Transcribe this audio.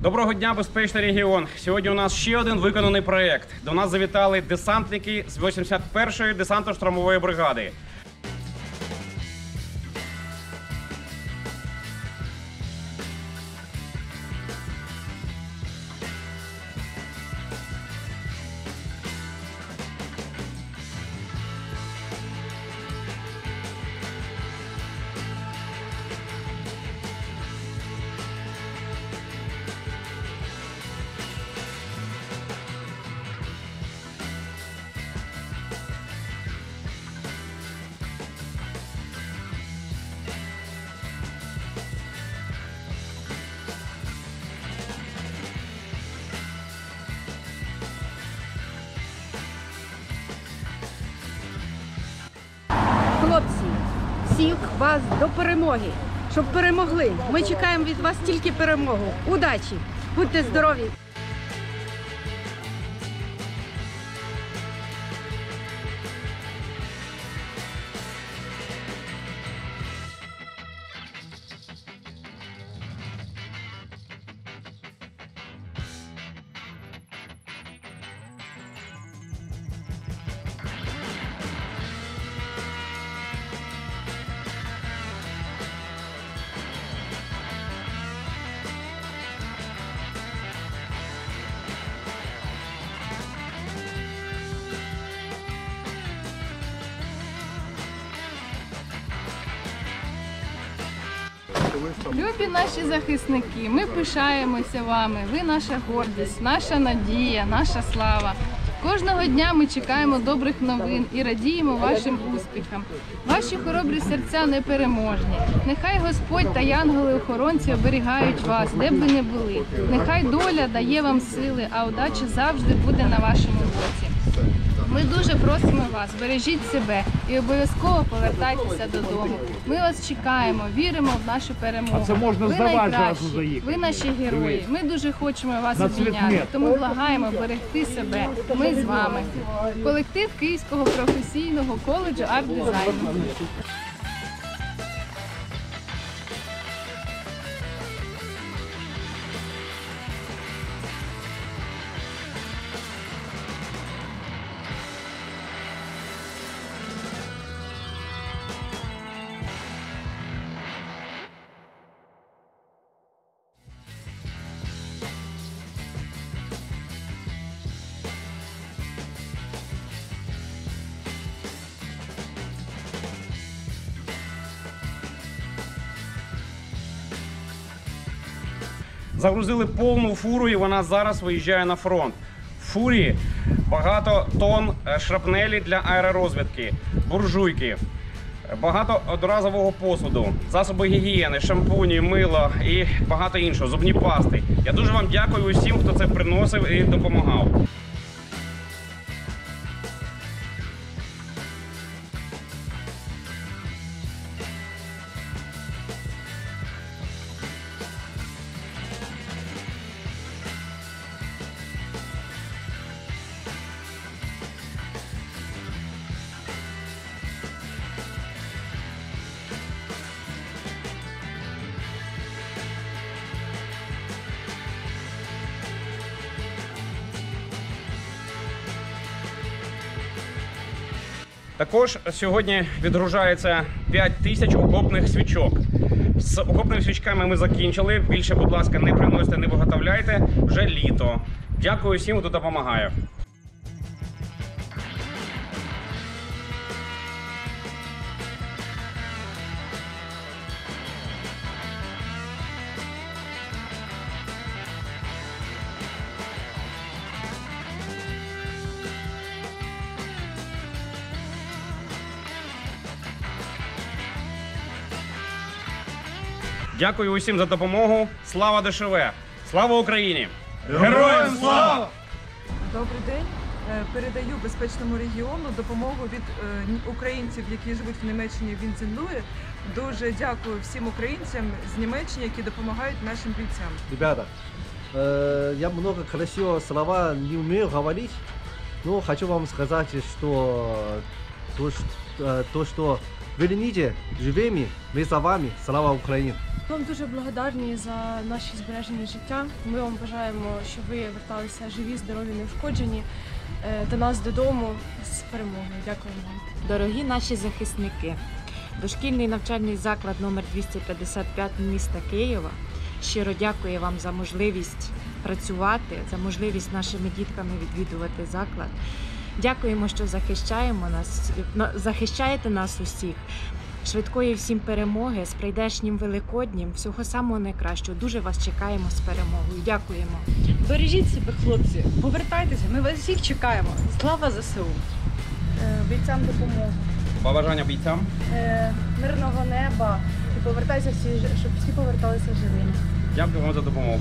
Доброго дня, безпечний регіон. Сьогодні у нас ще один виконаний проект. До нас завітали десантники з 81-ї десантно-штурмової бригади. Хлопці, всіх вас до перемоги, щоб перемогли. Ми чекаємо від вас тільки перемогу. Удачі! Будьте здорові! Любі наші захисники, ми пишаємося вами. Ви наша гордість, наша надія, наша слава. Кожного дня ми чекаємо добрих новин і радіємо вашим успіхам. Ваші хоробрі серця непереможні. Нехай Господь та янголи-охоронці оберігають вас, де б ви не були. Нехай доля дає вам сили, а удача завжди буде на вашому боці. Ми дуже просимо вас, бережіть себе і обов'язково повертайтеся додому. Ми вас чекаємо, віримо в нашу перемогу. А це можна ви найкращі, ви наші герої. Ми дуже хочемо вас обміняти, тому благаємо берегти себе. Ми з вами. Колектив Київського професійного коледжу арт-дизайну. Загрузили повну фуру, і вона зараз виїжджає на фронт. В фурі багато тонн е, шрапнелі для аеророзвідки, буржуйки, багато одноразового посуду, засоби гігієни, шампуні, мило і багато іншого, зубні пасти. Я дуже вам дякую усім, хто це приносив і допомагав. Також сьогодні відгружається 5 тисяч окопних свічок. З окопними свічками ми закінчили. Більше, будь ласка, не приносите, не виготовляйте. Вже літо. Дякую всім, хто допомагає. Дякую усім за допомогу. Слава ДШВ! Слава Україні! Героям слава! Добрий день. Е, Передаю безпечному регіону допомогу від е, ні- українців, які живуть в Німеччині в Вінценлуї. Дуже дякую всім українцям з Німеччини, які допомагають нашим бійцям. Ребята, э, я много красивого слова не умею говорить, но хочу вам сказать, что то, что, э, то, что верните живыми, мы за вами, слава Украине. Вам дуже благодарні за наші збережені життя. Ми вам бажаємо, щоб ви верталися живі, здорові, неушкоджені е, до нас додому з перемогою. Дякуємо вам. Дорогі наші захисники, дошкільний навчальний заклад номер 255 міста Києва щиро дякує вам за можливість працювати, за можливість нашими дітками відвідувати заклад. Дякуємо, що захищаємо нас, захищаєте нас усіх. Швидкої всім перемоги з прийдешнім Великоднім, всього самого найкращого. Дуже вас чекаємо з перемогою. Дякуємо. Бережіть себе, хлопці, повертайтеся, ми вас всіх чекаємо. Слава ЗСУ! Е, Бійцям допомогу, Побажання бійцям. Е, мирного неба і повертайся всі, щоб всі поверталися живими. Дякую вам за допомогу.